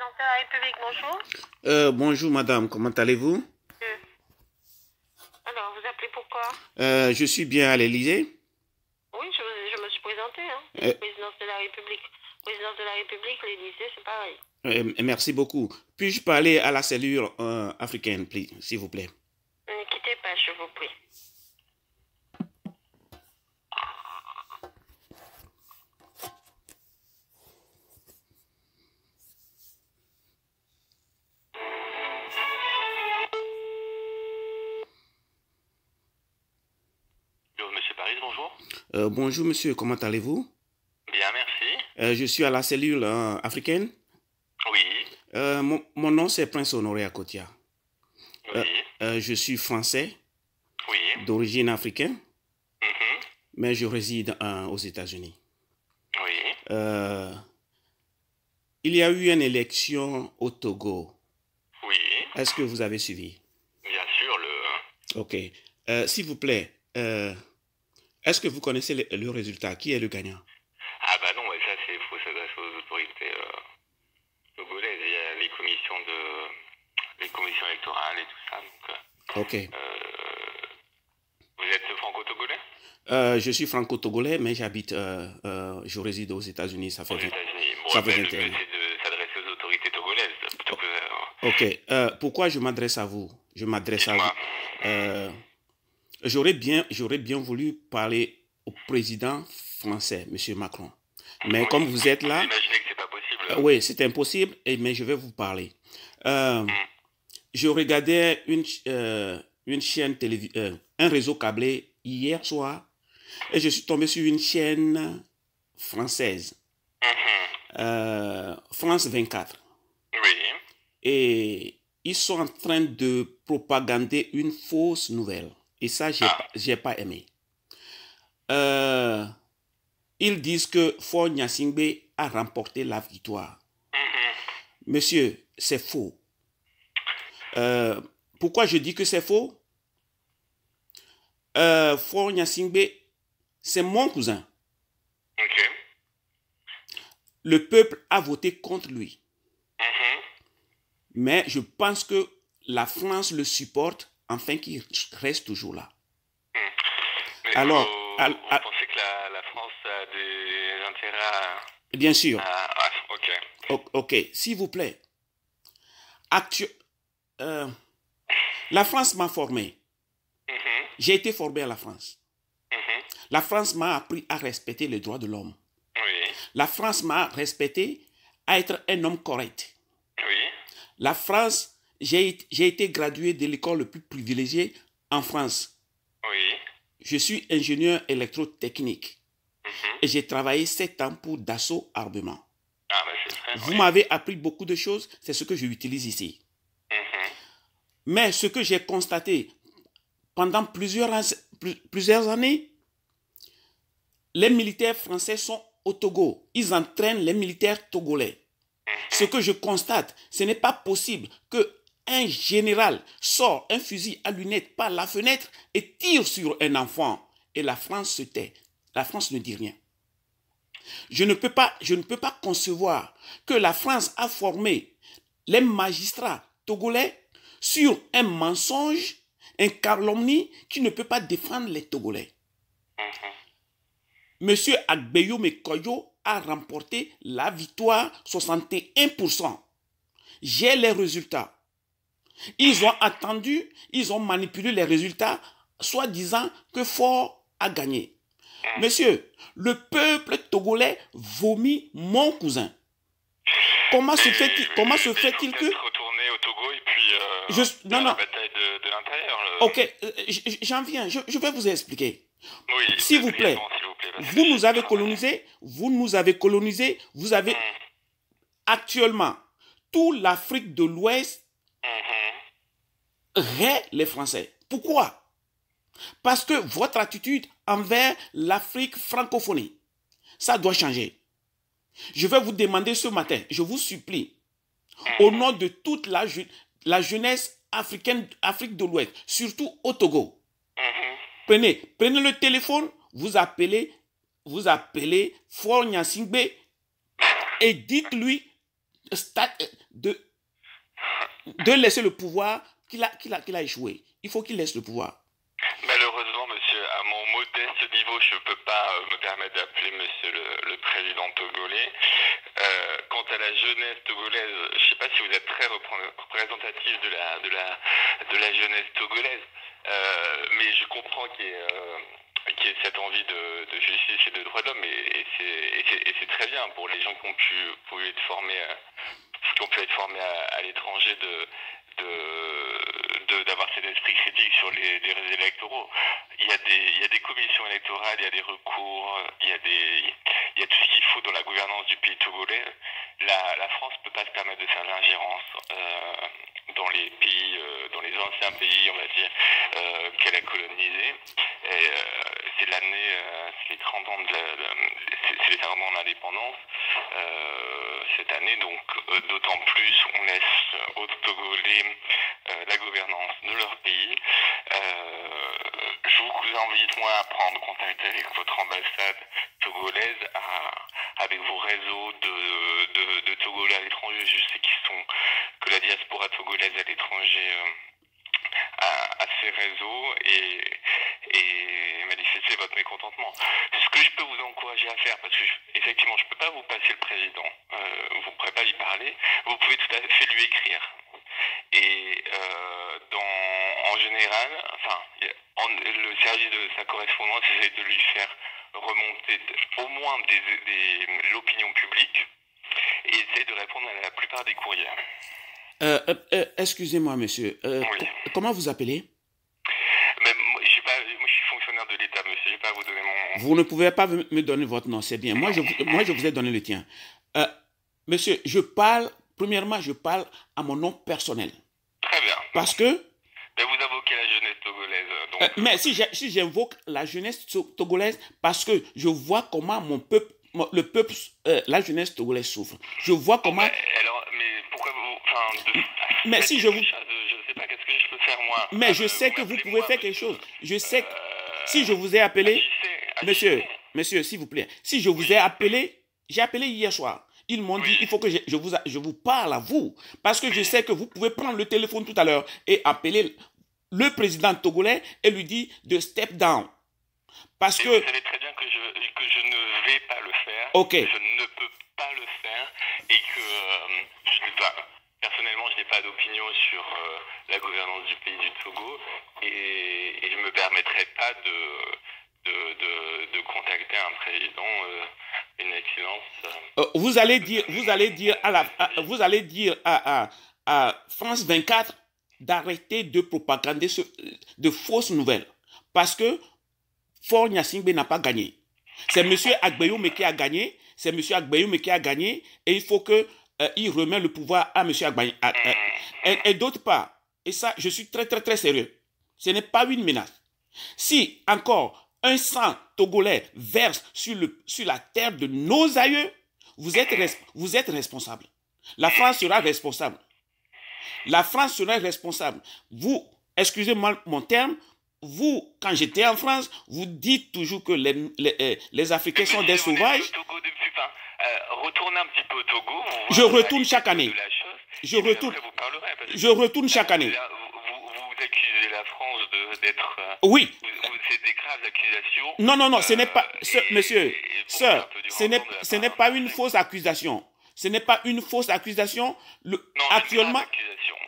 République, bonjour. Euh, bonjour madame, comment allez-vous? Euh, Alors, vous appelez pourquoi Euh, Je suis bien à l'Élysée. Oui, je, je me suis présentée. Hein. Présidence de la République. Présidence de la République, l'Élysée, c'est pareil. Merci beaucoup. Puis-je parler à la cellule africaine, s'il vous plaît? Ne quittez pas, je vous prie. Euh, Bonjour monsieur, comment allez-vous? Bien, merci. Euh, Je suis à la cellule euh, africaine. Oui, Euh, mon, mon nom c'est Prince Honoré Akotia. oui, je suis français, oui. d'origine africaine, mhm, mais je réside aux États-Unis. Oui, il y a eu une élection au Togo. oui. Est-ce que vous avez suivi? Bien sûr, le. Ok. S'il vous plaît, est-ce que vous connaissez le, le résultat? Qui est le gagnant? Ah bah non, ça c'est faut s'adresser aux autorités euh, togolaises. Il y a les commissions de les commissions électorales et tout ça. Donc, euh, Ok. euh, vous êtes franco-togolais? Euh, je suis franco-togolais, mais j'habite, euh, euh, je réside aux États-Unis. Ça fait. aux États-Unis. Bon, ça fait le 21 mieux c'est de s'adresser aux autorités togolaises plutôt que. euh, Ok. Euh, pourquoi je m'adresse à vous? Je m'adresse à vous. J'aurais bien, j'aurais bien voulu parler au président français, Monsieur Macron. Mais Oui. comme vous êtes là, imaginez que c'est pas possible. euh, oui, c'est impossible. Mais je vais vous parler. Euh, je regardais une, euh, une chaîne télévision, un réseau câblé hier soir, et je suis tombé sur une chaîne française, Mhm. euh, France 24. Oui. et ils sont en train de propagander une fausse nouvelle. Et ça, j'ai Ah. pas aimé. Euh, ils disent que Fort Nyasingbe a remporté la victoire. Mhm. Monsieur, c'est faux. Euh, pourquoi je dis que c'est faux? Euh, Fort Nyasingbe, c'est mon cousin. Le peuple a voté contre lui. Mhm. Mais je pense que la France le supporte afin qu'il reste toujours là. Mais Alors, vous, pensez que la, la France a des intérêts à... Bien sûr. à- ok. Ok, s'il vous plaît. Actu- euh, la France m'a formé. Mhm, J'ai été formé à la France. mhm. La France m'a appris à respecter les droits de l'homme. Oui, La France m'a respecté à être un homme correct. oui. La France, j'ai été- gradué de l'école le plus privilégiée en France. Oui. Je suis ingénieur électrotechnique mhm. et j'ai travaillé sept ans pour Dassault Armement. Ah, très... Vous oui. m'avez appris beaucoup de choses, c'est ce que j'utilise ici. Mhm, Mais ce que j'ai constaté pendant plusieurs, an- plus- plusieurs années, les militaires français sont au Togo. Ils entraînent les militaires togolais. Ce que je constate, ce n'est pas possible que un général sort un fusil à lunettes par la fenêtre et tire sur un enfant et la France se tait. La France ne dit rien. Je ne peux pas, je ne peux pas concevoir que la France a formé les magistrats togolais sur un mensonge, un calomnie qui ne peut pas défendre les Togolais. mhm. Monsieur Agbeyo Mekoyo a remporté la victoire 61%. J'ai les résultats. Ils ont attendu, ils ont manipulé les résultats, soit disant que Fort a gagné. Monsieur, le peuple togolais vomit mon cousin. Comment se fait-il comment se fait-il que retourner au Togo et puis... Euh, Je- non, la non. bataille de, de l'intérieur. le- Ok, euh, j'en viens, je, je vais vous expliquer. Oui, S'il vous plaît. vous plaît, nous avez colonisés, vous nous avez colonisés, vous avez Mhm, actuellement toute l'Afrique de l'Ouest mhm. raie les Français. Pourquoi? Parce que votre attitude envers l'Afrique francophonie, ça doit changer. Je vais vous demander ce matin, je vous supplie, au nom de toute la, je- la jeunesse africaine, Afrique de l'Ouest, surtout au Togo, Mhm. Prenez, prenez le téléphone, vous appelez, vous appelez Fort et dites-lui de, de laisser le pouvoir qu'il a, qu'il a, qu'il a échoué. Il faut qu'il laisse le pouvoir. Malheureusement, monsieur, à mon modeste niveau, je ne peux pas euh, me permettre d'appeler monsieur le, président togolais. Euh, quant à la jeunesse togolaise, je ne sais pas si vous êtes très représentatif de la, de la, de la jeunesse togolaise, euh, mais je comprends qu'il y ait cette envie de, de, justice et de droits d'homme et, et c'est très bien pour les gens qui ont pu, pu être formés qui ont pu être formés à, l'étranger de cet esprit critique sur les, les, réseaux électoraux. Il y, a des, il y a des commissions électorales, il y a des recours, il y a, des, il y a tout ce qu'il faut dans la gouvernance du pays togolais. La, la France ne peut pas se permettre de faire l'ingérence euh, dans les pays, euh, dans les anciens pays, on va dire, euh, qu'elle a colonisés. C'est l'année, c'est les 30 ans de c'est les 30 ans d'indépendance cette année, donc d'autant plus on laisse aux Togolais la gouvernance de leur pays. je vous invite moi à prendre contact avec votre ambassade togolaise, avec vos réseaux de Togolais à l'étranger. Je sais qu'ils sont que la diaspora togolaise à l'étranger à, à, ces réseaux et, et manifester votre mécontentement. Ce que je peux vous encourager à faire, parce que effectivement, je ne peux pas vous passer le président, euh, vous ne pourrez pas lui parler, vous pouvez tout à fait lui écrire. Et euh, dans, en général, enfin, le service de sa correspondance essaie de lui faire remonter au moins des, l'opinion publique et essaie de répondre à la plupart des courriers. Euh, excusez-moi, monsieur. Comment vous appelez Mais moi, je suis fonctionnaire de l'État, monsieur. Je ne vais pas vous donner mon. Vous ne pouvez pas me donner votre nom, c'est bien. Moi je, moi, je vous ai donné le tien. monsieur, je parle. Premièrement, je parle à mon nom personnel. Très bien. Parce que. Mais vous invoquez la jeunesse togolaise. Donc... mais si j'invoque la jeunesse togolaise, parce que je vois comment mon peuple le peuple, la jeunesse togolaise souffre. Je vois comment. alors, mais si je vous... Je ne sais pas qu'est-ce que je peux faire moi. Mais je sais que vous pouvez faire quelque chose. Je sais que si je vous ai appelé... Monsieur, monsieur, s'il vous plaît. Si je vous ai appelé, j'ai appelé hier soir. Ils m'ont dit, il faut que je, vous, je vous parle à vous. Parce que je sais que vous pouvez prendre le téléphone tout à l'heure et appeler le président togolais et lui dire de step down. Parce que... Vous savez très bien que je, que je ne vais pas le faire. Ok. Je ne peux pas le faire et que euh, je ne pas personnellement, je n'ai pas d'opinion sur euh, la gouvernance du pays du Togo et, je ne me permettrai pas de, de, de, contacter un président, euh, une excellence. Euh. Vous allez dire, vous allez dire à la, vous allez dire à, à, France 24 d'arrêter de propagander de fausses nouvelles parce que Fort Nyasingbe n'a pas gagné. C'est M. Agbeyoume qui a gagné. C'est M. Agbeyoume qui a gagné. Et il faut que euh, il remet le pouvoir à M. Agbany. Et, d'autre part, et ça, je suis très, très, très sérieux, ce n'est pas une menace. Si encore un sang togolais verse sur, le, sur la terre de nos aïeux, vous êtes, vous êtes responsable. La France sera responsable. La France sera responsable. Vous, excusez-moi mon terme, vous, quand j'étais en France, vous dites toujours que les, les, les Africains sont des sauvages. Euh, retournez un petit peu au Togo. Je retourne chaque année. Je retourne. Je retourne chaque année. vous, accusez la France d'être. Euh, oui. C'est des graves accusations. Non, non, non, ce n'est pas. Euh, monsieur, sœur, ce n'est, pas une fausse accusation. Ce n'est pas une fausse accusation. Le, non, actuellement.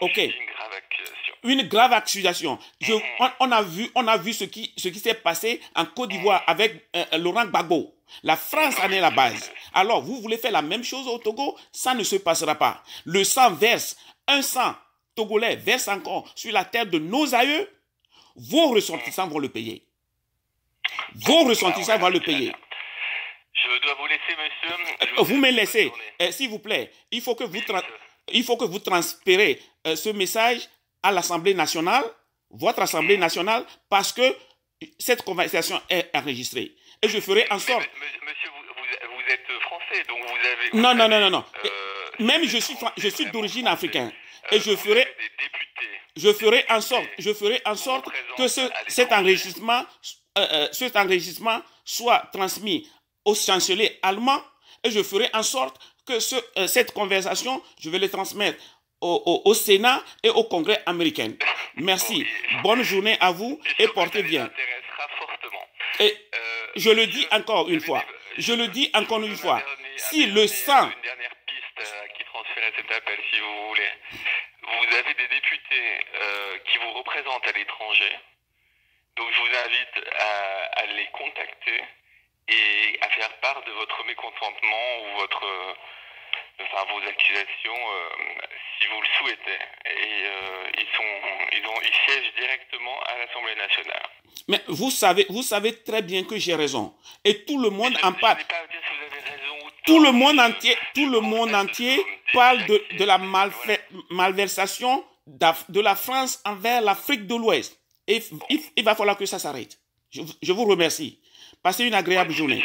Ok. Une grave accusation. Une grave accusation. Je, on, a vu, on a vu ce qui, ce qui s'est passé en Côte d'Ivoire mm. avec Laurent Gbagbo. La France en est la base. Alors, vous voulez faire la même chose au Togo? Ça ne se passera pas. Le sang verse, un sang togolais verse encore sur la terre de nos aïeux. Vos ressortissants vont le payer. Vos ressortissants vont le payer. Je dois vous laisser, monsieur. Vous, me laissez. Eh, s'il vous plaît, il faut que vous, il faut que vous transférez euh, ce message à l'Assemblée nationale, votre Assemblée nationale, parce que cette conversation est enregistrée. Et je ferai en sorte. Monsieur, vous, êtes français, donc vous avez. non, non, non, non, non. Euh, Même je suis, je suis d'origine africaine. Et je ferai. Je ferai en sorte, je ferai en sorte que ce, cet enregistrement, euh, euh, cet enregistrement soit transmis au chancelier allemand et je ferai en sorte que ce, euh, cette conversation, je vais le transmettre au, au- au Sénat et au Congrès américain. Merci. Bonne journée à vous Et portez bien. Et Euh, je le dis encore une fois. Je le dis encore une fois. Si le sang, Une dernière piste euh, qui transférait cet appel, si vous voulez. Vous avez des députés euh, qui vous représentent à l'étranger. Donc je vous invite à, à les contacter faire part de votre mécontentement ou votre, euh, enfin vos accusations euh, si vous le souhaitez. Et euh, ils sont, ils ont, ils siègent directement à l'Assemblée nationale. mais vous savez, vous savez très bien que j'ai raison. Et tout le monde en parle. Tout le monde entier, tout le monde entier parle de, la malversation de la France envers l'Afrique de l'Ouest. Et il, il va falloir que ça s'arrête. Je, je vous remercie. Passez une agréable journée.